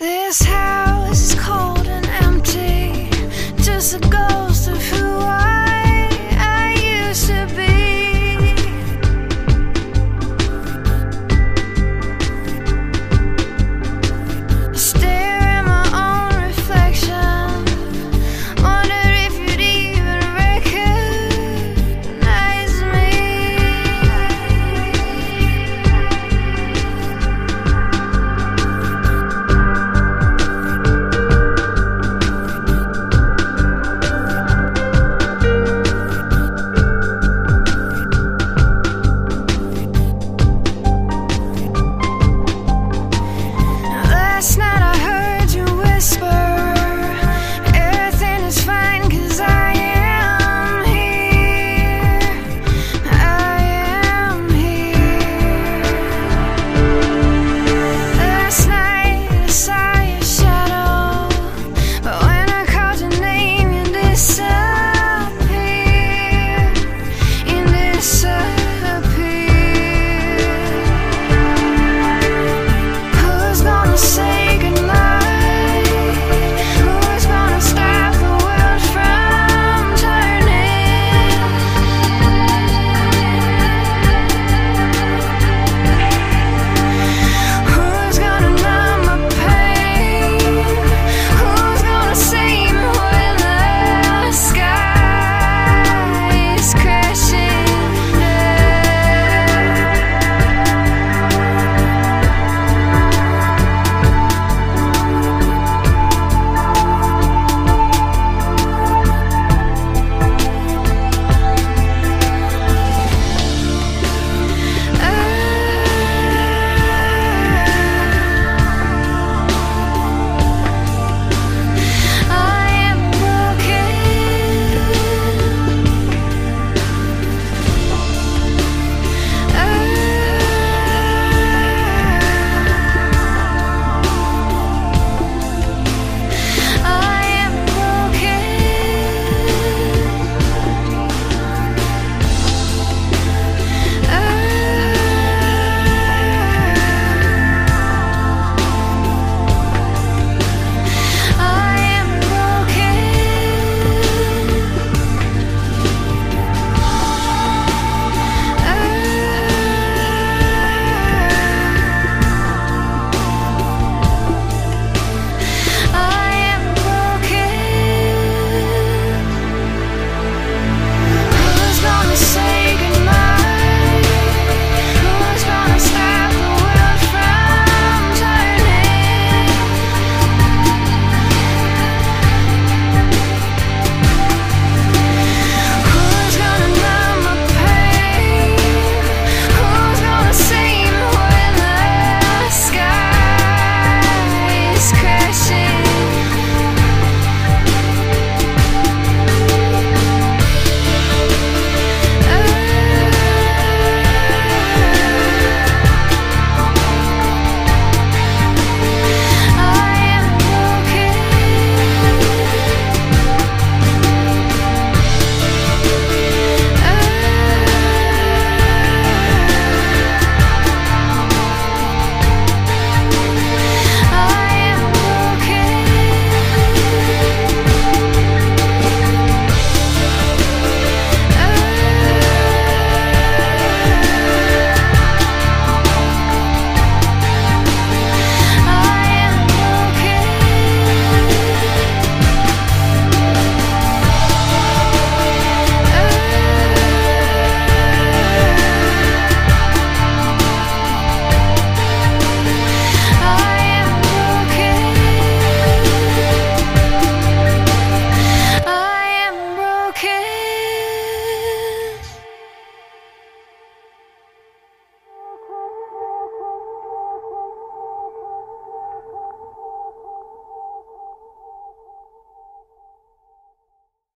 This house is cold and empty, just a ghost.